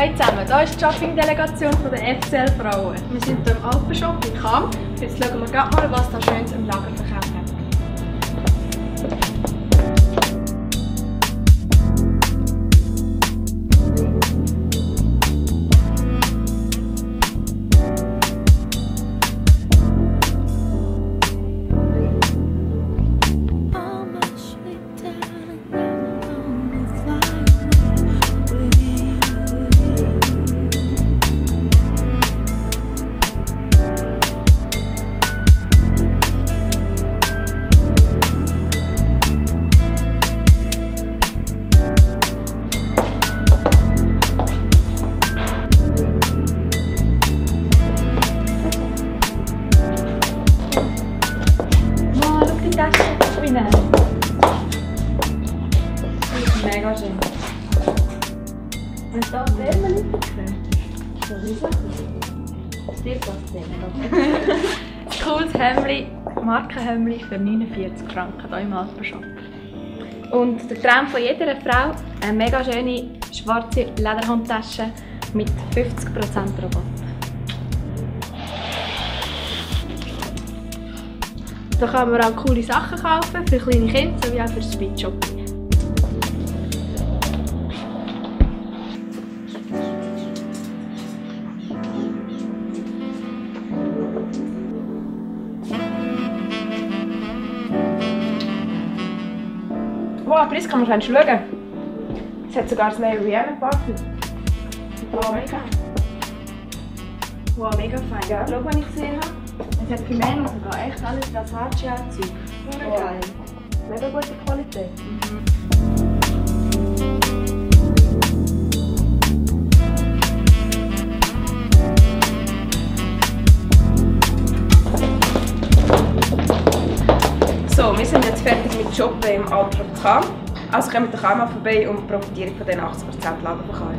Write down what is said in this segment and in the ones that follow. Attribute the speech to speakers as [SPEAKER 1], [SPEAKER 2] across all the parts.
[SPEAKER 1] hier ist die Shopping-Delegation der FCL Frauen. Wir sind hier im Alpenshop in Cham. Jetzt schauen wir mal, was da Schönes im Lager verkauft Da Wärme liegt, so wie Das dir passt sehr Cooles Hemdli, Markenhemdli für 49 Franken hier im Alpenshop. Und der Traum von jeder Frau, eine mega schöne schwarze Lederhandtasche mit 50% Rabatt. Da kann man auch coole Sachen kaufen für kleine Kinder sowie auch für Speedshopping.
[SPEAKER 2] Wow, Priska, musst du schauen. Es hat sogar das neue Rihanna Parfüm.
[SPEAKER 1] Wow, mega. Wow, mega fein.
[SPEAKER 2] Ja.
[SPEAKER 1] Schau, was ich gesehen habe. Es hat für Männer sogar echt alles das Hartschia-Zeug. Voll
[SPEAKER 2] Wow.
[SPEAKER 1] geil.
[SPEAKER 2] Mega gute Qualität. So, wir sind jetzt fertig mit Shoppen im Altrop Cham. Also kommt doch auch mal vorbei und profitiert von den 80% Ladenverkauf.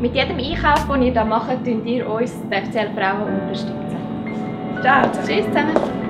[SPEAKER 1] Mit jedem Einkauf, den ihr hier macht, könnt ihr uns, die FCL Frauen, unterstützen.
[SPEAKER 2] Ciao.
[SPEAKER 1] Tschüss zusammen!